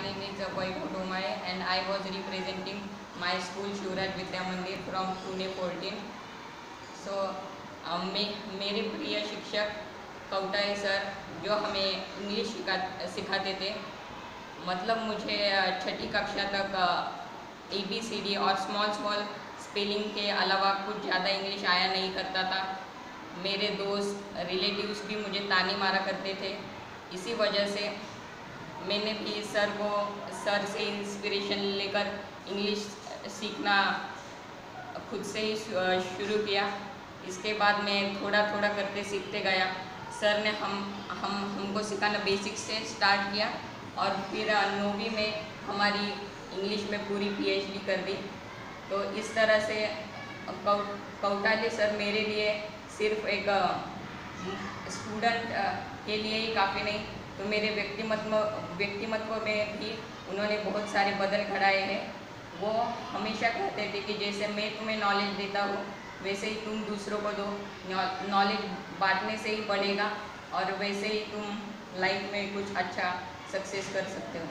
name is Vaibhav Domare and I was representing my school Shuraj Vidya Mandir from Pune 14. So uh, मे मेरे प्रिय शिक्षक Kautai sir जो हमें English सिखा सिखाते थे मतलब मुझे छठी कक्षा तक ए बी सी डी और स्मॉल स्मॉल स्पेलिंग के अलावा कुछ ज़्यादा इंग्लिश आया नहीं करता था मेरे दोस्त रिलेटिव्स भी मुझे ताने मारा करते थे इसी वजह से मैंने भी सर को, सर से इंस्पिरेशन लेकर इंग्लिश सीखना खुद से ही शुरू किया। इसके बाद मैं थोड़ा थोड़ा करते सीखते गया। सर ने हम हम, हमको सिखाना बेसिक से स्टार्ट किया और फिर नौवीं में हमारी इंग्लिश में पूरी पीएचडी कर दी। तो इस तरह से कौटाली सर मेरे लिए सिर्फ़ एक, स्टूडेंट, के लिए ही काफ़ी नहीं तो मेरे व्यक्तिमत्व व्यक्तिमत्व में भी उन्होंने बहुत सारे बदल कराए हैं। वो हमेशा कहते थे कि जैसे मैं तुम्हें नॉलेज देता हूँ, वैसे ही तुम दूसरों को दो। नॉलेज बांटने से ही बढ़ेगा और वैसे ही तुम लाइफ में कुछ अच्छा सक्सेस कर सकते हो।